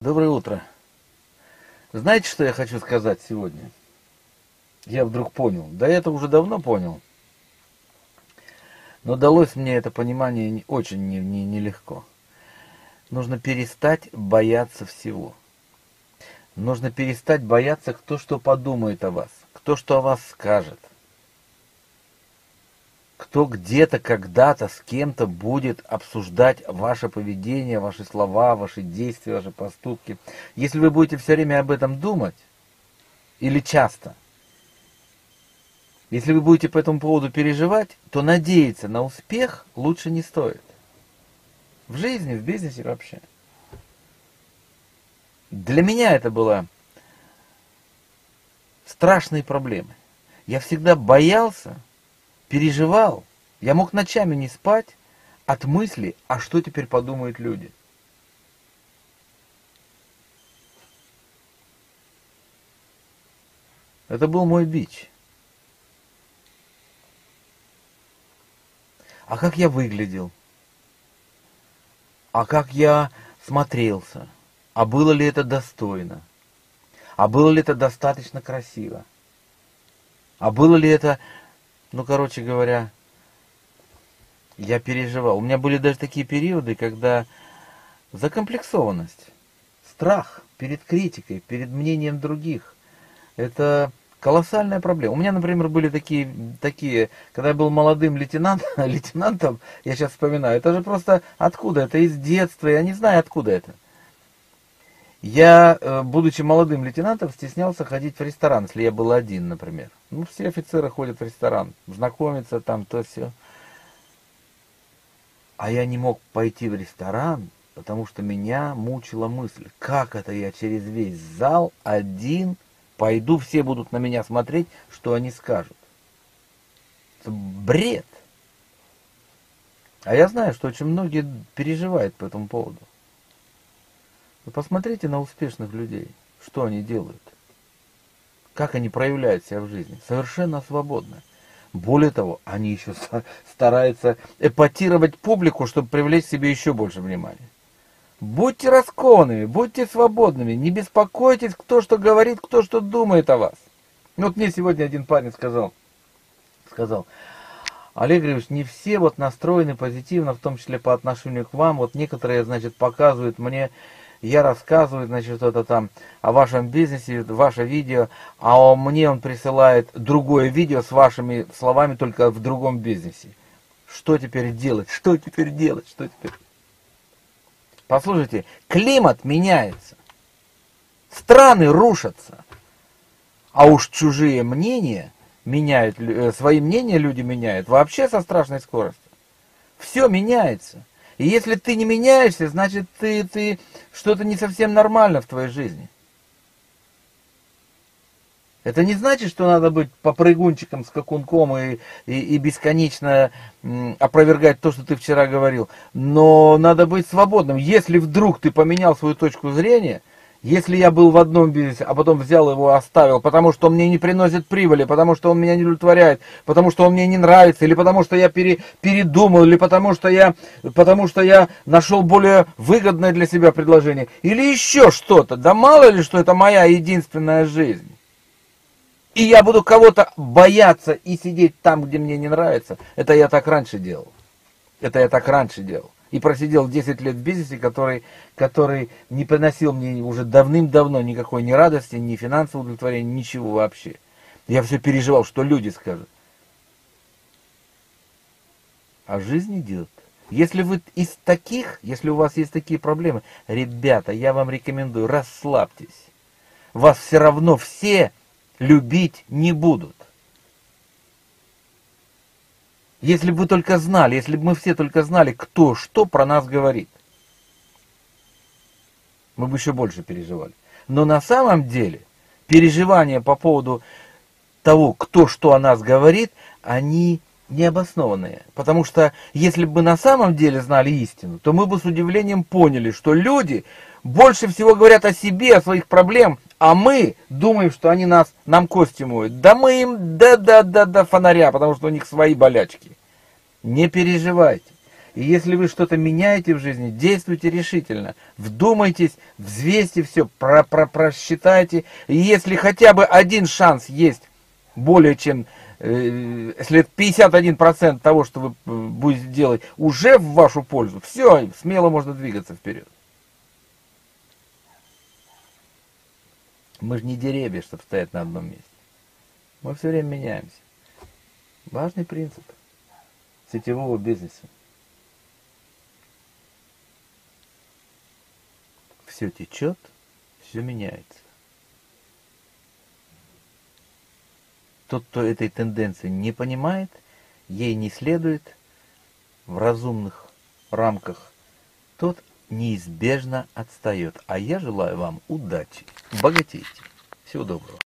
Доброе утро. Знаете, что я хочу сказать сегодня? Я вдруг понял. Да это уже давно понял. Но далось мне это понимание очень нелегко. Не, не, не Нужно перестать бояться всего. Нужно перестать бояться, кто что подумает о вас, кто что о вас скажет кто где-то, когда-то с кем-то будет обсуждать ваше поведение, ваши слова, ваши действия, ваши поступки. Если вы будете все время об этом думать, или часто, если вы будете по этому поводу переживать, то надеяться на успех лучше не стоит. В жизни, в бизнесе вообще. Для меня это было страшные проблемы. Я всегда боялся, переживал. Я мог ночами не спать от мысли, а что теперь подумают люди. Это был мой бич. А как я выглядел? А как я смотрелся? А было ли это достойно? А было ли это достаточно красиво? А было ли это ну, короче говоря, я переживал. У меня были даже такие периоды, когда закомплексованность, страх перед критикой, перед мнением других, это колоссальная проблема. У меня, например, были такие, такие когда я был молодым лейтенантом, лейтенантом, я сейчас вспоминаю, это же просто откуда? Это из детства, я не знаю, откуда это. Я, э, будучи молодым лейтенантом, стеснялся ходить в ресторан, если я был один, например. Ну, все офицеры ходят в ресторан, знакомятся там, то все. А я не мог пойти в ресторан, потому что меня мучила мысль, как это я через весь зал один пойду, все будут на меня смотреть, что они скажут. Это бред. А я знаю, что очень многие переживают по этому поводу. Вы посмотрите на успешных людей, что они делают, как они проявляют себя в жизни, совершенно свободно. Более того, они еще стараются эпатировать публику, чтобы привлечь себе еще больше внимания. Будьте раскованными, будьте свободными, не беспокойтесь, кто что говорит, кто что думает о вас. Вот мне сегодня один парень сказал, сказал, Олег Григорьевич, не все вот настроены позитивно, в том числе по отношению к вам. Вот некоторые, значит, показывают мне я рассказываю, значит, что-то там о вашем бизнесе, ваше видео, а мне он присылает другое видео с вашими словами только в другом бизнесе. Что теперь делать? Что теперь делать? Что теперь? Послушайте, климат меняется. Страны рушатся. А уж чужие мнения меняют, э, свои мнения люди меняют вообще со страшной скоростью. Все меняется. И если ты не меняешься, значит ты, ты что-то не совсем нормально в твоей жизни. Это не значит, что надо быть попрыгунчиком, скакунком и, и, и бесконечно опровергать то, что ты вчера говорил. Но надо быть свободным. Если вдруг ты поменял свою точку зрения, если я был в одном бизнесе, а потом взял его и оставил, потому что он мне не приносит прибыли, потому что он меня не удовлетворяет, потому что он мне не нравится, или потому что я пере, передумал, или потому что я, потому что я нашел более выгодное для себя предложение, или еще что-то. Да мало ли, что это моя единственная жизнь. И я буду кого-то бояться и сидеть там, где мне не нравится. Это я так раньше делал. Это я так раньше делал и просидел 10 лет в бизнесе, который, который не приносил мне уже давным-давно никакой ни радости, ни финансового удовлетворения, ничего вообще. Я все переживал, что люди скажут. А жизнь идет. Если вы из таких, если у вас есть такие проблемы, ребята, я вам рекомендую, расслабьтесь. Вас все равно все любить не будут. Если бы вы только знали, если бы мы все только знали, кто что про нас говорит, мы бы еще больше переживали. Но на самом деле переживания по поводу того, кто что о нас говорит, они необоснованные. Потому что если бы на самом деле знали истину, то мы бы с удивлением поняли, что люди больше всего говорят о себе, о своих проблемах, а мы думаем, что они нас, нам кости моют. Да мы им, да-да-да-да, фонаря, потому что у них свои болячки. Не переживайте. И если вы что-то меняете в жизни, действуйте решительно. Вдумайтесь, взвесьте все, про про просчитайте. И если хотя бы один шанс есть, более чем э, если 51% того, что вы э, будете делать, уже в вашу пользу, все, смело можно двигаться вперед. Мы же не деревья, чтобы стоять на одном месте. Мы все время меняемся. Важный принцип сетевого бизнеса. Все течет, все меняется. Тот, кто этой тенденции не понимает, ей не следует в разумных рамках, тот неизбежно отстает. А я желаю вам удачи, богатейте. Всего доброго.